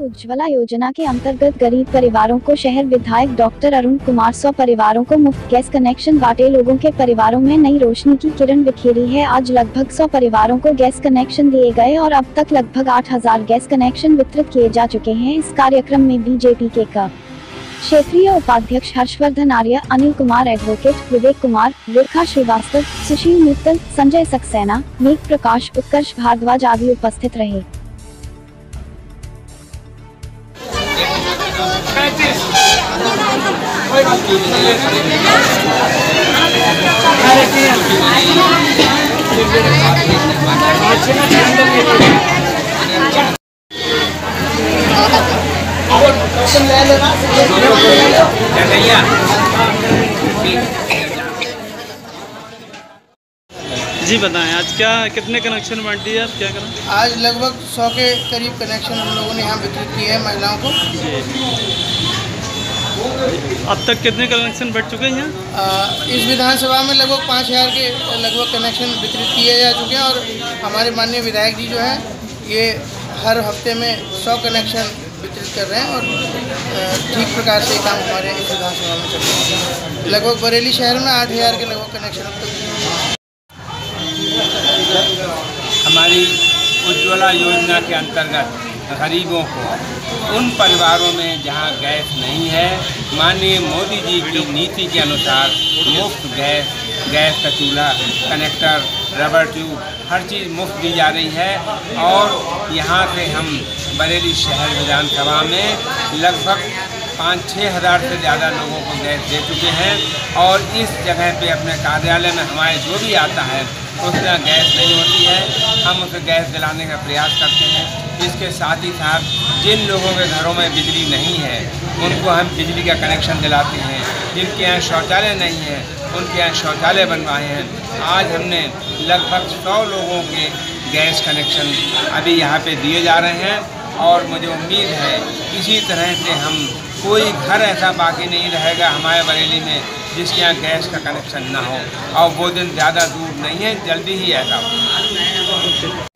उज्ज्वला योजना के अंतर्गत गरीब परिवारों को शहर विधायक डॉक्टर अरुण कुमार सौ परिवारों को मुफ़्त गैस कनेक्शन बांटे। लोगों के परिवारों में नई रोशनी की किरण बिखेरी है। आज लगभग सौ परिवारों को गैस कनेक्शन दिए गए और अब तक लगभग आठ हज़ार गैस कनेक्शन वितरित किए जा चुके हैं। इस कार्यक्रम में बीजेपी के का क्षेत्रीय उपाध्यक्ष हर्षवर्धन आर्य, अनिल कुमार एडवोकेट, विवेक कुमार, रेखा श्रीवास्तव, सुशील मित्तल, संजय सक्सेना मेघ प्रकाश उत्कर्ष भारद्वाज आदि उपस्थित रहे। जी बताएँ आज क्या कितने कनेक्शन बांट दिए आप? क्या करें? आज लगभग सौ के करीब कनेक्शन हम लोगों ने यहाँ वितरित किए हैं महिलाओं को। अब तक कितने कनेक्शन बढ़ चुके हैं यहाँ? इस विधानसभा में लगभग पाँच हज़ार के लगभग कनेक्शन वितरित किए जा चुके हैं और हमारे माननीय विधायक जी जो हैं ये हर हफ़्ते में सौ कनेक्शन वितरित कर रहे हैं और ठीक प्रकार से काम हमारे इस विधानसभा में चल रहा है। लगभग बरेली शहर में आठ हज़ार के लगभग कनेक्शन अब तक हमारी उज्ज्वला योजना के अंतर्गत गरीबों को। उन परिवारों में जहाँ गैस नहीं है, माननीय मोदी जी की नीति के अनुसार मुफ़्त गैस गैस का चूल्हा, कनेक्टर, रबर ट्यूब, हर चीज़ मुफ़्त दी जा रही है और यहाँ से हम बरेली शहर विधानसभा में लगभग पाँच छः हज़ार से ज़्यादा लोगों को गैस दे चुके हैं और इस जगह पे अपने कार्यालय में हमारे जो भी आता है उसका गैस नहीं होती है। हम उसे गैस दिलाने का प्रयास करते हैं। इसके साथ ही साथ जिन लोगों के घरों में बिजली नहीं है, उनको हम बिजली का कनेक्शन दिलाते हैं। जिनके यहाँ शौचालय नहीं है, उनके यहाँ शौचालय बनवाए हैं। आज हमने लगभग सौ लोगों के गैस कनेक्शन अभी यहाँ पे दिए जा रहे हैं और मुझे उम्मीद है इसी तरह से हम कोई घर ऐसा बाकी नहीं रहेगा हमारे बरेली में। जिसके यहाँ गैस का कनेक्शन ना हो। और वो दिन ज़्यादा दूर नहीं है, जल्दी ही ऐसा हो।